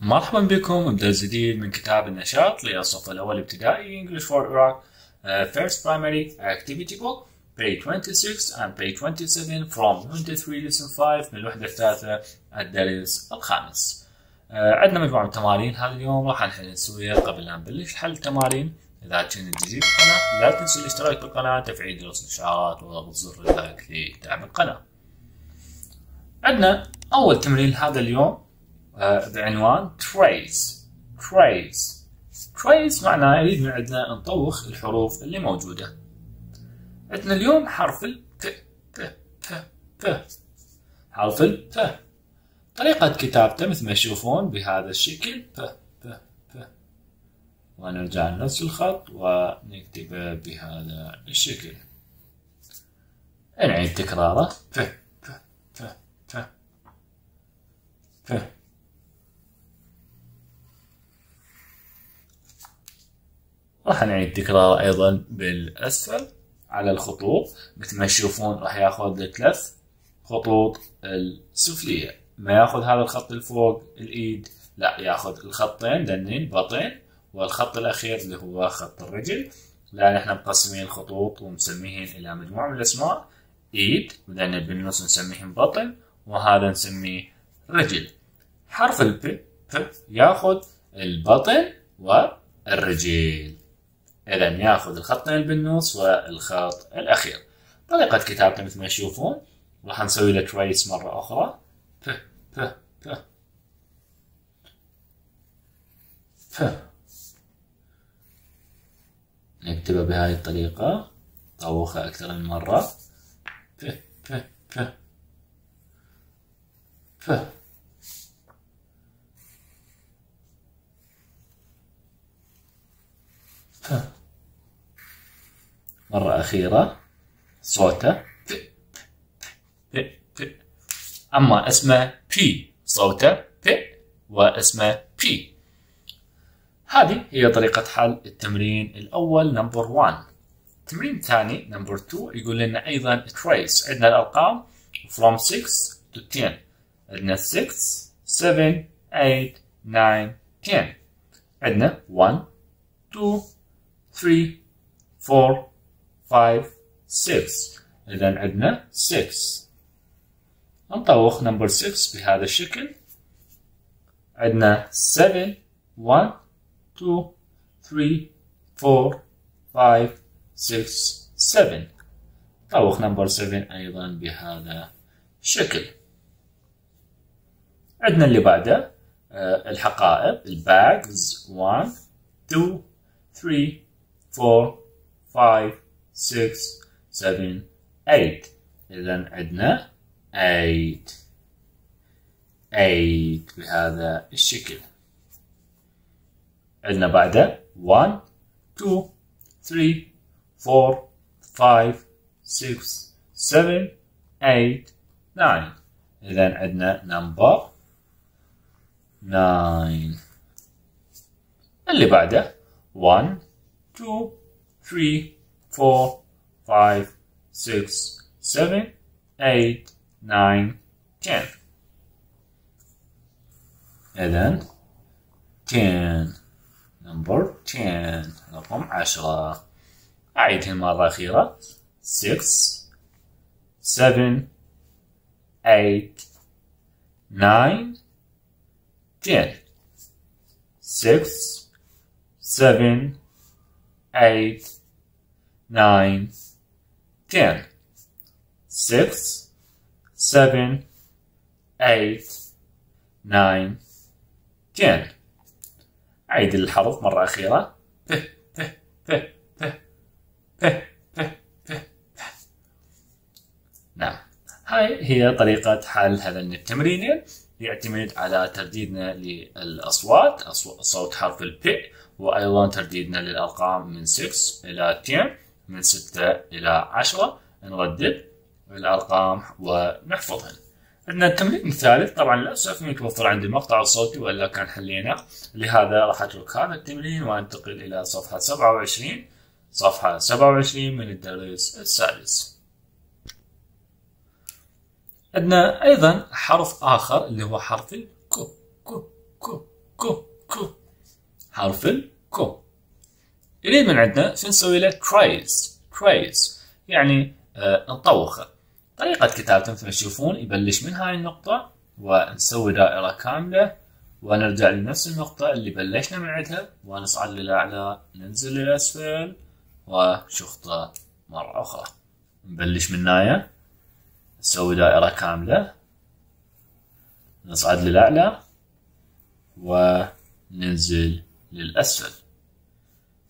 مرحبا بكم بدرس جديد من كتاب النشاط للصف الأول ابتدائي English for Iraq uh, First Primary Activity Book page 26 and page 27 from Unit 3 Lesson 5 من الوحدة الثالثة الدرس الخامس. عندنا مجموعة من التمارين. هذا اليوم راح نحل نسويها قبل لا نبلش. حل التمارين. إذا كنت جديد بالقناة لا تنسوا الاشتراك بالقناة تفعيل جرس الإشعارات وضغط زر اللايك لدعم القناة. عندنا أول تمرين هذا اليوم بعنوان trace. Trace. Trace معناه يريد من عندنا نطوخ الحروف اللي موجودة. عندنا اليوم حرف ال ف ف ف ف حرف ال ف طريقة كتابته مثل ما تشوفون بهذا الشكل. ف ف ف. ونرجع لنفس الخط ونكتبه بهذا الشكل. نعيد تكراره. ف ف ف ف. ف. راح نعيد تكرار أيضا بالأسفل على الخطوط. مثل ما تشوفون راح يأخذ ثلاث خطوط السفلية. ما ياخذ هذا الخط الفوق الايد؟ لا ياخذ الخطين دنين بطن والخط الاخير اللي هو خط الرجل. لأن إحنا مقسمين الخطوط ومسميهن إلى مجموعة من الأسماء. إيد وذن بالنص نسميهم بطن وهذا نسميه رجل. حرف الب ياخذ البطن والرجل. إذا ياخذ الخطين اللي بالنص والخط الأخير. طريقة كتابته مثل ما تشوفون راح نسوي له تريس مرة أخرى. ف ف ف ف نكتبه بهاي الطريقة طوخه أكثر من مرة. ف ف ف ف ف مرة أخيرة. صوته. ف ف ف. أما اسمه بي صوته ف واسمه بي هذه هي طريقة حل التمرين الأول number 1 التمرين الثاني number 2 يقول لنا أيضا trace. عندنا الأرقام from 6 to 10 عندنا 6 7 8 9 10 عندنا 1 2 3 4 5 6 إذا عندنا 6 نطوخ number 6 بهذا الشكل. عندنا 7 1 2 3 4 5 6 7 طوخ number 7 أيضا بهذا الشكل. عندنا اللي بعده الحقائب ال bags 1 2 3 4 5 6 7 8 إذا عندنا 8 8 بهذا الشكل. عندنا بعده 1 2 3 4 5 6 7 8 9 إذا عندنا نمبر 9 اللي بعده 1 2 3 4 5 6 7 8 9 10 إذا 10 نمبر 10 رقم 10 أعيدها مرة أخيرة 6 7 8 9 10 6 7 8 9 10 6 7 8 9 10 أعيد الحرف مرة أخيرة. نعم. هاي هي طريقة حل هذين التمرينين يعتمد على ترديدنا للأصوات صوت حرف الب وأيضا ترديدنا للأرقام من 6 إلى 10 من 6 إلى 10 نردد. الأرقام ونحفظهن. عندنا التمرين الثالث. طبعا للأسف متوفر عندي المقطع الصوتي وإلا كان حلينا. لهذا راح أترك هذا التمرين وأنتقل إلى صفحة 27 صفحة 27 من الدرس السادس. عندنا أيضا حرف آخر اللي هو حرف ال Q Q Q Q Q حرف ال Q يريد من عندنا؟ شو نسوي له؟ trace trace يعني آه نطوخه. طريقة كتابته مثل ما تشوفون يبلش من هاي النقطة ونسوي دائرة كاملة ونرجع لنفس النقطة اللي بلشنا من عندها ونصعد للأعلى ننزل للأسفل وشخطة مرة أخرى. نبلش من هاي نسوي دائرة كاملة نصعد للأعلى وننزل للأسفل.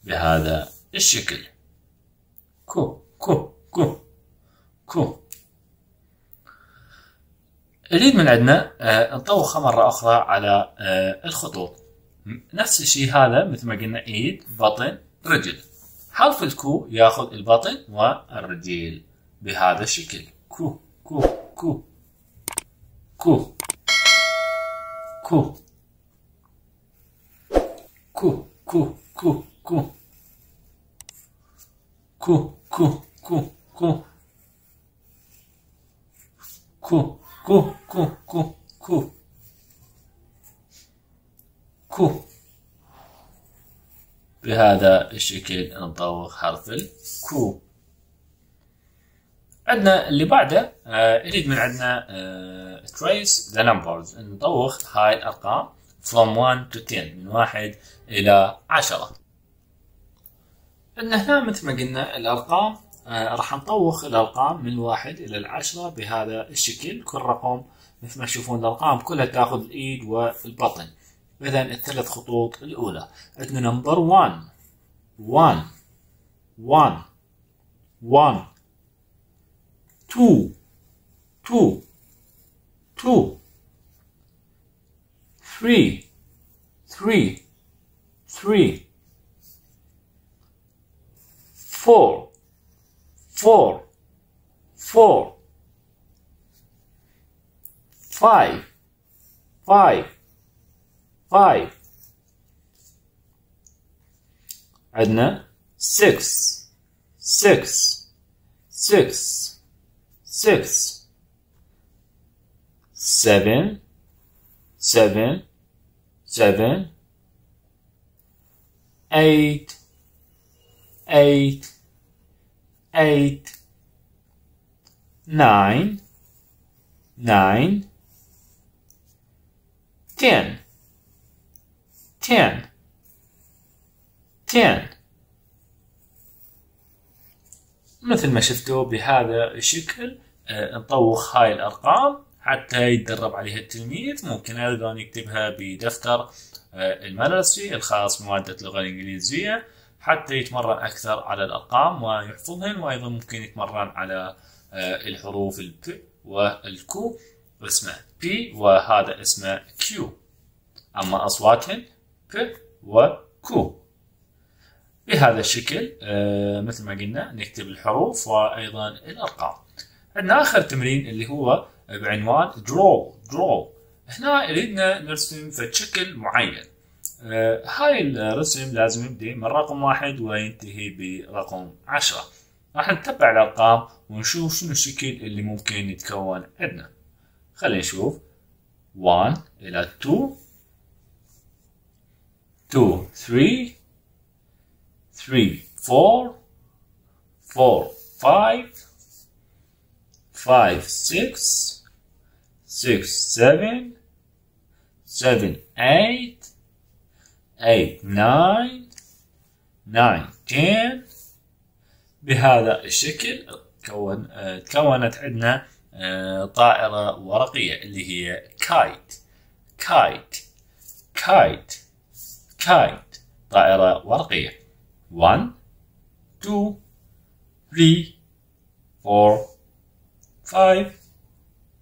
بهذا الشكل. كو كو كو كو. نريد من عندنا آه، نطوخها مرة أخرى على آه، الخطوط نفس الشيء هذا مثل ما قلنا إيد بطن رجل حرف ال Q ياخذ البطن والرجل بهذا الشكل Q Q Q Q Q Q Q Q Q Q Q Q Q Q Q Q Q Q. كو. بهذا الشكل نطوق حرف الكو عندنا اللي بعده آه يريد من عندنا آه trace the numbers. نطوخ هاي الأرقام from 1 to 10 من واحد إلى عشرة. عندنا هنا مثل ما قلنا الأرقام آه راح نطوخ الأرقام من واحد إلى العشرة بهذا الشكل. كل رقم مثل ما تشوفون الأرقام كلها تأخذ الإيد والبطن. إذا الثلاث خطوط الأولى. عندنا نمبر 1 1 1 1 2 2 2 3 3 3 4 four, four, five, five, five, and six, six, six, six, seven, seven, seven, eight, eight, 8 9 9 10 10 10 مثل ما شفتوا بهذا الشكل آه، نطوخ هاي الأرقام حتى يتدرب عليها التلميذ. ممكن أيضا يكتبها بدفتر آه، المدرسي الخاص بمادة اللغة الإنجليزية. حتى يتمرن أكثر على الأرقام ويحفظهن وأيضا ممكن يتمرن على آه، الحروف الب والكو اسمه بي وهذا اسمه كيو أما أصواتهن ب وكو بهذا الشكل آه، مثل ما قلنا نكتب الحروف وأيضا الأرقام. عندنا آخر تمرين اللي هو بعنوان draw draw. هنا يريدنا نرسم في شكل معين. هاي الرسم لازم يبدأ من رقم واحد وينتهي برقم عشرة. راح نتبع الأرقام ونشوف شنو الشكل اللي ممكن يتكون عندنا. خلينا نشوف. 1 إلى 2 2 3 3 4 4 5 5 6 6 7 7 8 8 9 9 10 بهذا الشكل كون تكونت عندنا طائرة ورقية اللي هي kite kite kite kite طائرة ورقية. 1 2 3 4 5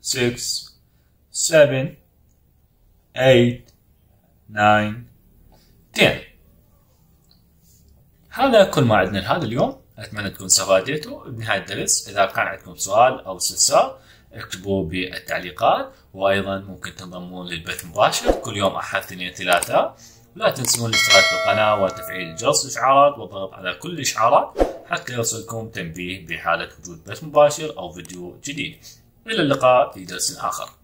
6 7 8 9 10 هذا كل ما عندنا لهذا اليوم أتمنى تكونوا استفادتوا. بنهاية الدرس إذا كان عندكم سؤال أو استفسار اكتبوا بالتعليقات. وأيضا ممكن تنضمون للبث مباشر. كل يوم أحد اثنين ثلاثاء لا تنسون الاشتراك بالقناة وتفعيل جرس الإشعارات والضغط على كل الإشعارات حتى يوصلكم تنبيه بحالة وجود بث مباشر أو فيديو جديد. إلى اللقاء في درس آخر.